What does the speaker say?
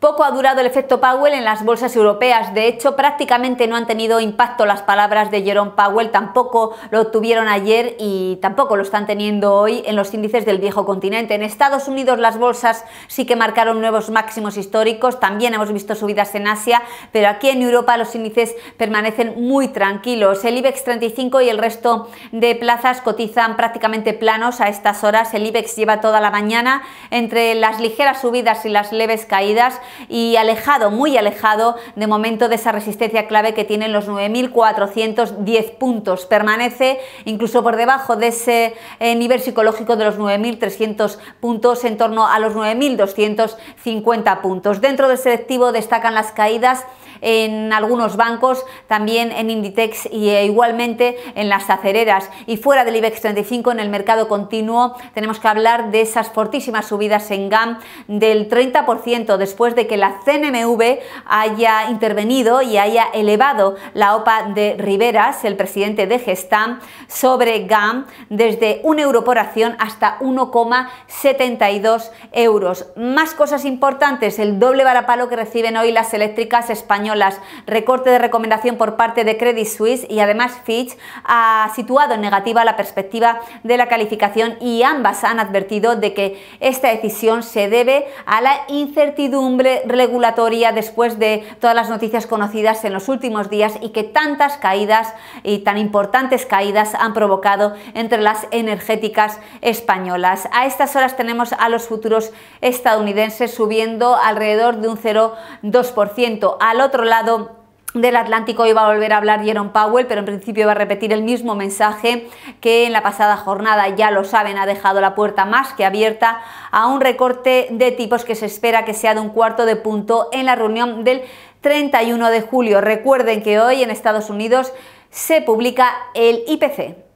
Poco ha durado el efecto Powell en las bolsas europeas. De hecho, prácticamente no han tenido impacto las palabras de Jerome Powell. Tampoco lo tuvieron ayer y tampoco lo están teniendo hoy en los índices del viejo continente. En Estados Unidos las bolsas sí que marcaron nuevos máximos históricos. También hemos visto subidas en Asia, pero aquí en Europa los índices permanecen muy tranquilos. El IBEX 35 y el resto de plazas cotizan prácticamente planos a estas horas. El IBEX lleva toda la mañana entre las ligeras subidas y las leves caídas y alejado, muy alejado de momento de esa resistencia clave que tienen los 9.410 puntos. Permanece incluso por debajo de ese eh, nivel psicológico de los 9.300 puntos, en torno a los 9.250 puntos. Dentro del selectivo destacan las caídas en algunos bancos, también en Inditex y e igualmente en las acereras. Y fuera del IBEX 35, en el mercado continuo, tenemos que hablar de esas fortísimas subidas en GAM del 30% después de que la CNMV haya intervenido y haya elevado la OPA de Riveras, el presidente de Gestam, sobre GAM desde un euro por acción hasta 1,72 euros. Más cosas importantes, el doble varapalo que reciben hoy las eléctricas españolas recorte de recomendación por parte de Credit Suisse y además Fitch ha situado en negativa la perspectiva de la calificación y ambas han advertido de que esta decisión se debe a la incertidumbre regulatoria después de todas las noticias conocidas en los últimos días y que tantas caídas y tan importantes caídas han provocado entre las energéticas españolas. A estas horas tenemos a los futuros estadounidenses subiendo alrededor de un 0,2%. Al otro lado del Atlántico iba a volver a hablar Jerome Powell, pero en principio va a repetir el mismo mensaje que en la pasada jornada, ya lo saben, ha dejado la puerta más que abierta a un recorte de tipos que se espera que sea de un cuarto de punto en la reunión del 31 de julio. Recuerden que hoy en Estados Unidos se publica el IPC.